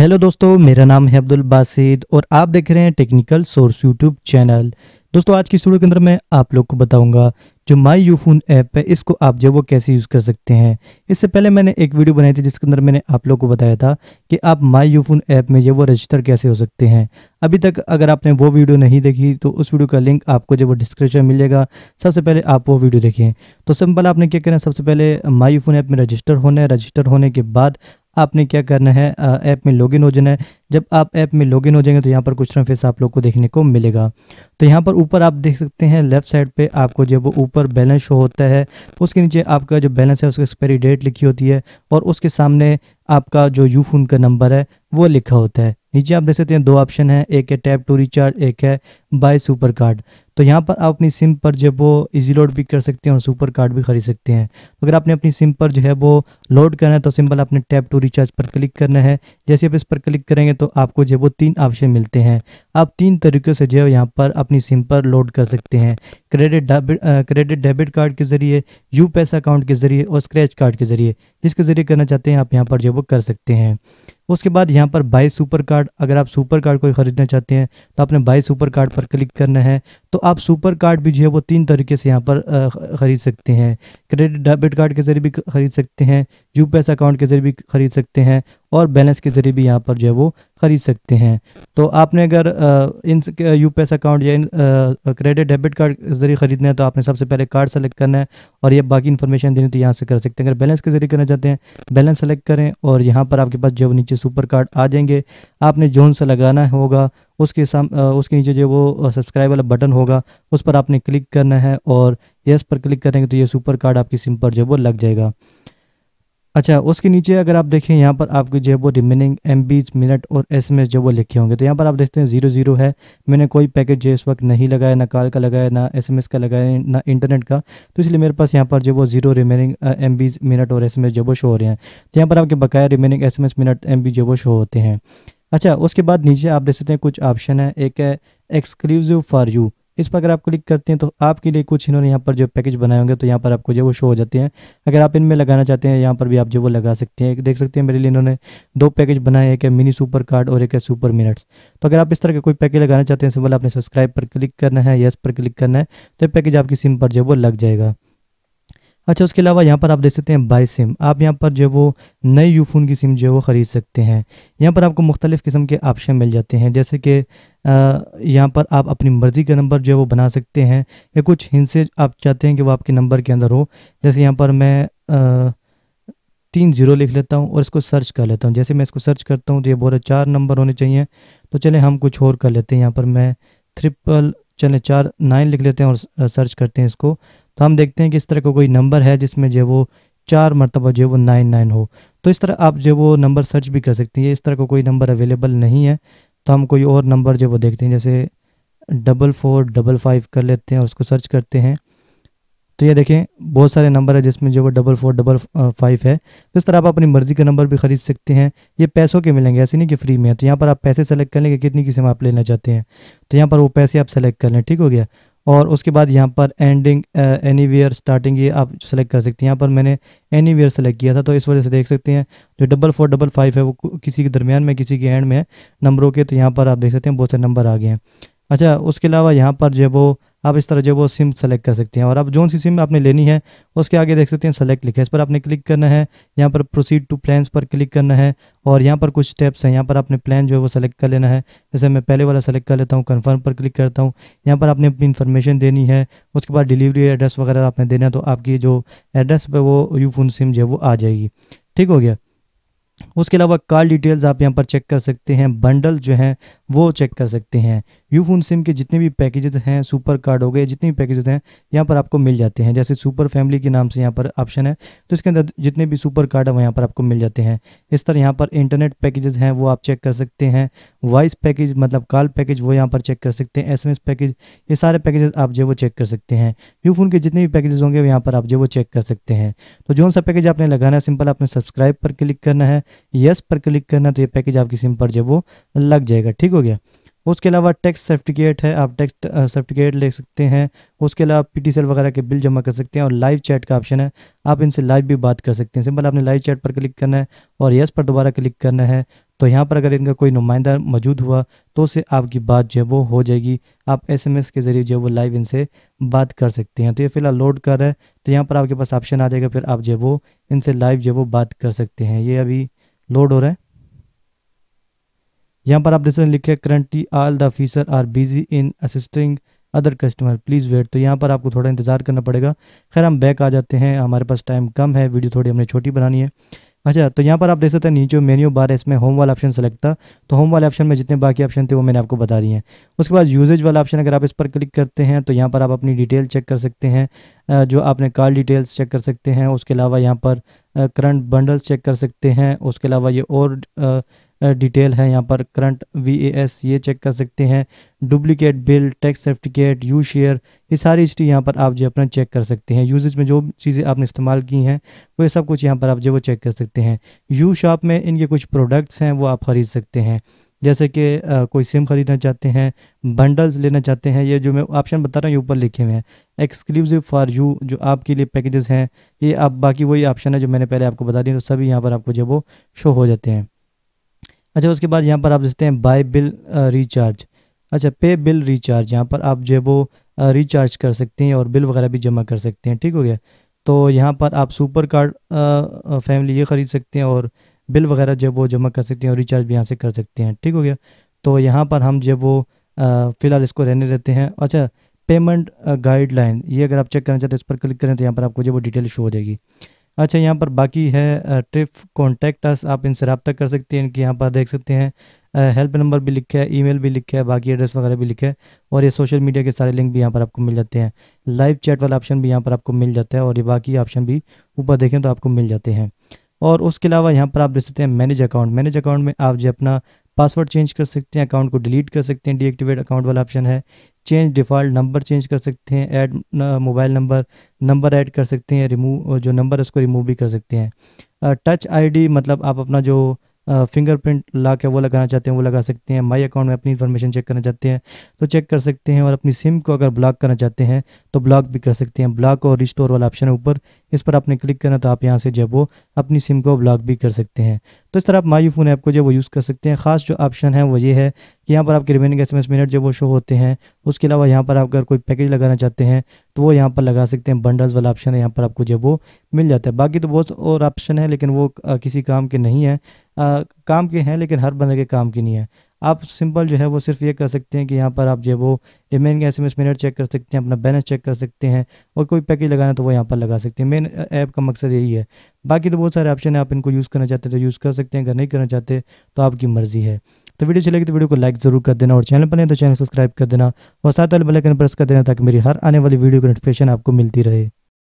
Hello दोस्तों, मेरा नाम है अब्दुल बासिद और आप देख रहे हैं टेक्निकल सोर्स यूट्यूब चैनल दोस्तों, आज की वीडियो के अंदर मैं आप लोग को बताऊँगा जो माई यू फ़ोन ऐप है, इसको आप जो वो कैसे यूज़ कर सकते हैं। इससे पहले मैंने एक वीडियो बनाई थी जिसके अंदर मैंने आप लोग को बताया था कि आप माई यू फ़ोन ऐप में ये वो रजिस्टर कैसे हो सकते हैं। अभी तक अगर आपने वो वीडियो नहीं देखी तो उस वीडियो का लिंक आपको जब वो डिस्क्रिप्शन मिलेगा। सबसे पहले आप वो वीडियो देखें। तो सिंपल आपने क्या करना है, सबसे पहले माई यू फ़ोन ऐप में रजिस्टर होना है। रजिस्टर होने के बाद आपने क्या करना है ऐप में लॉगिन हो जाना है। जब आप ऐप में लॉगिन हो जाएँगे तो यहाँ पर कुछ फेस आप लोग को देखने को मिलेगा। तो यहाँ पर ऊपर आप देख सकते हैं, लेफ़्ट साइड पे आपको जब वो ऊपर बैलेंस शो होता है उसके नीचे आपका जो बैलेंस है, उसकी एक्सपायरी डेट लिखी होती है और उसके सामने आपका जो यू फ़ोन का नंबर है, वो लिखा होता है। नीचे आप देख सकते हैं दो ऑप्शन है, एक है टैप टू रिचार्ज, एक है बाय सुपर कार्ड। तो यहाँ पर आप अपनी सिम पर जो वो इजी लोड भी कर सकते हैं और सुपर कार्ड भी खरीद सकते हैं। तो अगर आपने अपनी सिम पर जो है वो लोड करना है तो सिंपल आपने टैप टू रिचार्ज पर क्लिक करना है। जैसे आप इस पर क्लिक करेंगे तो आपको जो वो तीन ऑप्शन मिलते हैं। आप तीन तरीक़ों से जो है यहाँ पर अपनी सिम पर लोड कर सकते हैं। क्रेडिट क्रेडिट डेबिट कार्ड के ज़रिए यू पैसा अकाउंट के ज़रिए और स्क्रैच कार्ड के ज़रिए। जिसके ज़रिए करना चाहते हैं, आप यहाँ पर जो वो कर सकते हैं। उसके बाद यहाँ पर बाई सुपर कार्ड अगर आप सुपर कार्ड कोई ख़रीदना चाहते हैं तो आपने बाई सुपर कार्ड पर क्लिक करना है। तो आप सुपर कार्ड भी जो है वो तीन तरीके से यहाँ पर ख़रीद सकते हैं। क्रेडिट डेबिट कार्ड के ज़रिए भी ख़रीद सकते हैं। यू अकाउंट के ज़रिए भी ख़रीद सकते हैं। और बैलेंस के ज़रिए भी यहाँ पर जो है वो ख़रीद सकते हैं। तो आपने अगर इन यू पी अकाउंट या इन क्रेडिट डेबिट कार्ड के ज़रिए ख़रीदना है तो आपने सबसे पहले कार्ड सेलेक्ट करना है और ये बाकी इन्फॉर्मेशन देनी तो यहाँ से कर सकते हैं। अगर बैलेंस के ज़रिए करना चाहते हैं बैलेंस सेलेक्ट करें और यहाँ पर आपके पास जो नीचे सुपर कार्ड आ जाएँगे। आपने जोन से लगाना होगा, उसके साम उसके नीचे जो वो सब्सक्राइब वाला बटन होगा, उस पर आपने क्लिक करना है और यस पर क्लिक करेंगे तो ये सुपर कार्ड आपकी सिम पर जो वो लग जाएगा। अच्छा उसके नीचे अगर आप देखें, यहाँ पर आपको जो है वो रिमेनिंग एम मिनट और एस एम एस जो वो लिखे होंगे तो यहाँ पर आप देखते हैं ज़ीरो ज़ीरो है। मैंने कोई पैकेज जो इस वक्त नहीं लगाया, ना कॉल का लगाया, ना एस एम एस का लगाया, ना इंटरनेट का। तो इसलिए मेरे पास यहाँ पर जो वो ज़ीरो रिमेनिंग एम मिनट और एस एम एस जो वो शो हो रहे हैं। तो यहाँ पर आपके बकाया रिमेनिंग एस मिनट एम जो वो शो होते हैं। अच्छा उसके बाद नीचे आप देख सकते हैं कुछ ऑप्शन है। एक है एक्सक्लूसिव फॉर यू इस पर अगर आप क्लिक करते हैं तो आपके लिए कुछ इन्होंने यहाँ पर जो पैकेज बनाए होंगे तो यहाँ पर आपको जो वो शो हो जाते हैं। अगर आप इनमें लगाना चाहते हैं, यहाँ पर भी आप जो वो लगा सकते हैं। देख सकते हैं मेरे लिए इन्होंने दो पैकेज बनाए, एक है मिनी सुपर कार्ड और एक है सुपर मिनट्स। तो अगर आप इस तरह का कोई पैकेज लगाना चाहते हैं, सिंपल आपने सब्सक्राइब पर क्लिक करना है, येस पर क्लिक करना है तो पैकेज आपकी सिम पर जो वो लग जाएगा। अच्छा उसके अलावा यहाँ पर आप देख सकते हैं बाई सिम। आप यहाँ पर जो वो नए यू फ़ोन की सिम जो है वो ख़रीद सकते हैं। यहाँ पर आपको मुख्तलिफ़ किस्म के ऑप्शन मिल जाते हैं, जैसे कि यहाँ पर आप अपनी मर्ज़ी का नंबर जो है वो बना सकते हैं। या कुछ हिंसे आप चाहते हैं कि वो आपके नंबर के अंदर हो। जैसे यहाँ पर मैं तीन ज़ीरो लिख लेता हूँ और इसको सर्च कर लेता हूँ। जैसे मैं इसको सर्च करता हूँ तो ये बोल चार नंबर होने चाहिए। तो चले हम कुछ और कर लेते हैं। यहाँ पर मैं ट्रिपल चले चार नाइन लिख लेते हैं और सर्च करते हैं इसको। तो हम देखते हैं कि इस तरह का कोई नंबर है जिसमें जो वो चार मरतबा जो वो नाइन नाइन हो। तो इस तरह आप जो वो नंबर सर्च भी कर सकते हैं। इस तरह का कोई नंबर अवेलेबल नहीं है। तो हम कोई और नंबर जो वो देखते हैं, जैसे डबल फोर डबल फाइव कर लेते हैं और उसको सर्च करते हैं तो ये देखें, बहुत सारे नंबर है जिसमें जो वो डबल फोर डबल फाइव है। तो इस तरह आप अपनी मर्ज़ी का नंबर भी ख़रीद सकते हैं। ये पैसों के मिलेंगे, ऐसे नहीं कि फ्री में है। तो यहाँ पर आप पैसे सेलेक्ट कर लेंगे, कितनी किस्म आप लेना चाहते हैं। तो यहाँ पर वो पैसे आप सेलेक्ट कर लें, ठीक हो गया। और उसके बाद यहाँ पर एंडिंग एनी वेयर स्टार्टिंग ये आप सेलेक्ट कर सकते हैं। यहाँ पर मैंने एनी वेयर सेलेक्ट किया था तो इस वजह से देख सकते हैं, जो डबल फोर डबल फाइव है, वो किसी के दरमियान में, किसी के एंड में है नंबरों के तो यहाँ पर आप देख सकते हैं, बहुत से नंबर आ गए हैं। अच्छा उसके अलावा यहाँ पर जो वो आप इस तरह जो वो सिम सेलेक्ट कर सकते हैं। और आप जो सी सिम आपने लेनी है, उसके आगे देख सकते हैं सेलेक्ट लिखा है। इस पर आपने क्लिक करना है, यहाँ पर प्रोसीड टू प्लान्स पर क्लिक करना है, और यहाँ पर कुछ स्टेप्स हैं। यहाँ पर आपने प्लान जो है वो सेलेक्ट कर लेना है। जैसे मैं पहले वाला सेलेक्ट कर लेता हूँ कन्फर्म पर क्लिक करता हूँ। यहाँ पर आपने अपनी इन्फॉर्मेशन देनी है, उसके बाद डिलीवरी एड्रेस वगैरह आपने देना है तो आपकी जो एड्रेस पर वो यू फ़ोन सिम जो है वो आ जाएगी। ठीक हो गया। उसके अलावा कॉल डिटेल्स आप यहाँ पर चेक कर सकते हैं। बंडल जो हैं वो चेक कर सकते हैं। यू फ़ोन सिम के जितने भी पैकेजेस हैं सुपर कार्ड हो गए, जितने भी पैकेजेस हैं, यहाँ पर आपको मिल जाते हैं। जैसे सुपर फैमिली के नाम से यहाँ पर ऑप्शन है तो इसके अंदर जितने भी सुपर कार्ड है, वो यहाँ पर आपको मिल जाते हैं। इस तरह यहाँ पर इंटरनेट पैकेजेस हैं, वो आप चेक कर सकते हैं। वॉइस पैकेज मतलब कॉल पैकेज वो यहाँ पर चेक कर सकते हैं। एसएमएस पैकेज ये सारे पैकेजेस आप जो वो चेक कर सकते हैं। यू फ़ोन के जितने भी पैकेजेस होंगे यहाँ पर आप जो वो चेक कर सकते हैं। तो जो सा पैकेज आपने लगाना है सिंपल आपने सब्सक्राइब पर क्लिक करना है यस पर क्लिक करना है तो ये पैकेज आपकी सिम पर जो वो लग जाएगा। ठीक हो गया। उसके अलावा टैक्स सर्टिफिकेट है, आप टैक्स सर्टिफिकेट ले सकते हैं। उसके अलावा पी पीटीसीएल वगैरह के बिल जमा कर सकते हैं और लाइव चैट का ऑप्शन है। आप इनसे लाइव भी बात कर सकते हैं। सिंपल आपने लाइव चैट पर क्लिक करना है और यस पर दोबारा क्लिक करना है। तो यहाँ पर अगर इनका कोई नुमाइंदा मौजूद हुआ तो उससे आपकी बात जो है वो हो जाएगी। आप एसएमएस के ज़रिए जो है वो लाइव इनसे बात कर सकते हैं। तो ये फ़िलहाल लोड कर रहा है। तो यहाँ पर आपके पास ऑप्शन आ जाएगा, फिर आप जो है वो इनसे लाइव जो है वो बात कर सकते हैं। ये अभी लोड हो रहा है। यहाँ पर आप देख सकते लिखे currently all the officer are busy in assisting other customer please wait तो यहाँ पर आपको थोड़ा इंतज़ार करना पड़ेगा। खैर, हम बैक आ जाते हैं। हमारे पास टाइम कम है। वीडियो थोड़ी हमने छोटी बनानी है। अच्छा तो यहाँ पर आप देख सकते हैं, नीचे मेन्यू बार इसमें होम वाला ऑप्शन सेलेक्ट था। तो होम वाले ऑप्शन में जितने बाकी ऑप्शन थे, वो मैंने आपको बता दिए हैं। उसके बाद यूजेज वाला ऑप्शन अगर आप इस पर क्लिक करते हैं तो यहाँ पर आप अपनी डिटेल चेक कर सकते हैं। जो आपने कॉल डिटेल्स चेक कर सकते हैं, उसके अलावा यहाँ पर करंट बंडल्स चेक कर सकते हैं। उसके अलावा ये और डिटेल है यहाँ पर। करंट वी ये चेक कर सकते हैं। Duplicate bill, tax certificate usage ये सारी हिस्ट्री यहाँ पर आप जो अपना चेक कर सकते हैं। यूजेज में जो चीज़ें आपने इस्तेमाल की हैं, वो सब कुछ यहाँ पर आप जो वो चेक कर सकते हैं। यू शॉप में इनके कुछ प्रोडक्ट्स हैं, वो आप ख़रीद सकते हैं। जैसे कि कोई सिम खरीदना चाहते हैं, बंडल्स लेना चाहते हैं, ये जो मैं ऑप्शन बता रहा हूँ, ये ऊपर लिखे हुए हैं। एक्सक्लूसिव फॉर यू, जो आपके लिए पैकेजेस हैं, ये आप, बाकी वही ऑप्शन है जो मैंने पहले आपको बता दिया तो सभी यहाँ पर आपको जो वो शो हो जाते हैं। अच्छा उसके बाद यहाँ पर आप देखते हैं बाय बिल रिचार्ज अच्छा पे बिल रिचार्ज यहाँ पर आप जो है वो रिचार्ज कर सकते हैं और बिल वगैरह भी जमा कर सकते हैं, ठीक हो गया? तो यहाँ पर आप सुपर कार्ड फैमिली ये ख़रीद सकते हैं और बिल वगैरह जो वो जमा कर सकते हैं और रिचार्ज भी यहाँ से कर सकते हैं, ठीक हो गया? तो यहाँ पर हम जो वो फ़िलहाल इसको रहने देते हैं। अच्छा पेमेंट गाइडलाइन ये अगर आप चेक करना चाहते हैं इस पर क्लिक करें तो यहाँ पर आपको जो वो डिटेल शो हो जाएगी। अच्छा यहाँ पर बाकी है ट्रिप कॉन्टैक्ट अस, आप इनसे रब्ता कर सकते हैं, इनके यहाँ पर देख सकते हैं हेल्प नंबर भी लिखा है, ईमेल भी लिखा है, बाकी एड्रेस वगैरह भी लिखा है, और ये सोशल मीडिया के सारे लिंक भी यहाँ पर आपको मिल जाते हैं, लाइव चैट वाला ऑप्शन भी यहाँ पर आपको मिल जाता है, और ये बाकी ऑप्शन भी ऊपर देखें तो आपको मिल जाते हैं, और उसके अलावा यहाँ पर आप देख सकते हैं मैनेज अकाउंट मैनेज अकाउंट में आप जो अपना पासवर्ड चेंज कर सकते हैं, अकाउंट को डिलीट कर सकते हैं, डीएक्टिवेट अकाउंट वाला ऑप्शन है चेंज डिफ़ॉल्ट नंबर चेंज कर सकते हैं add mobile number number add कर सकते हैं रिमूव जो नंबर है, उसको रिमूव भी कर सकते हैं। टच आईडी मतलब आप अपना जो फिंगरप्रिंट ला के वो लगाना चाहते हैं, वो लगा सकते हैं। माई अकाउंट में अपनी इन्फॉर्मेशन चेक करना चाहते हैं तो चेक कर सकते हैं। और अपनी सिम को अगर ब्लॉक करना चाहते हैं तो ब्लॉक भी कर सकते हैं। ब्लॉक और रिस्टोर वाला ऑप्शन है ऊपर। इस पर आपने क्लिक करना तो आप यहाँ से जब वो अपनी सिम को ब्लॉक भी कर सकते हैं। तो इस तरह आप माई फ़ोन ऐप को जो वो यूज़ कर सकते हैं। ख़ास जो ऑप्शन है वो ये है कि यहाँ पर आपके रिमेनिंग एसएमएस मिनट जो वो शो होते हैं। उसके अलावा यहाँ पर आप अगर कोई पैकेज लगाना चाहते हैं तो वो यहाँ पर लगा सकते हैं। बंडल्स वाला ऑप्शन है, यहाँ पर आपको जो वो मिल जाता है। बाकी तो बहुत और ऑप्शन है, लेकिन वो किसी काम के नहीं है। काम के हैं, लेकिन हर बंदे के काम की नहीं है। आप सिंपल जो है, वो सिर्फ़ ये कर सकते हैं कि यहाँ पर आप जो वो remaining S M S minute check कर सकते हैं, अपना बैलेंस चेक कर सकते हैं, और कोई पैकेज लगाना तो वो यहाँ पर लगा सकते हैं। मेन ऐप का मकसद यही है। बाकी तो बहुत सारे ऑप्शन है, आप इनको यूज़ करना चाहते हैं तो यूज़ कर सकते हैं, अगर नहीं करना चाहते तो आपकी मर्ज़ी है। तो वीडियो चलेगी तो वीडियो को लाइक ज़रूर कर देना और चैनल पर नहीं तो चैनल सब्सक्राइब कर देना और साथ वाले प्रेस कर देना ताकि मेरी हर आने वाली वीडियो की नोटिफिकेशन आपको मिलती रहे।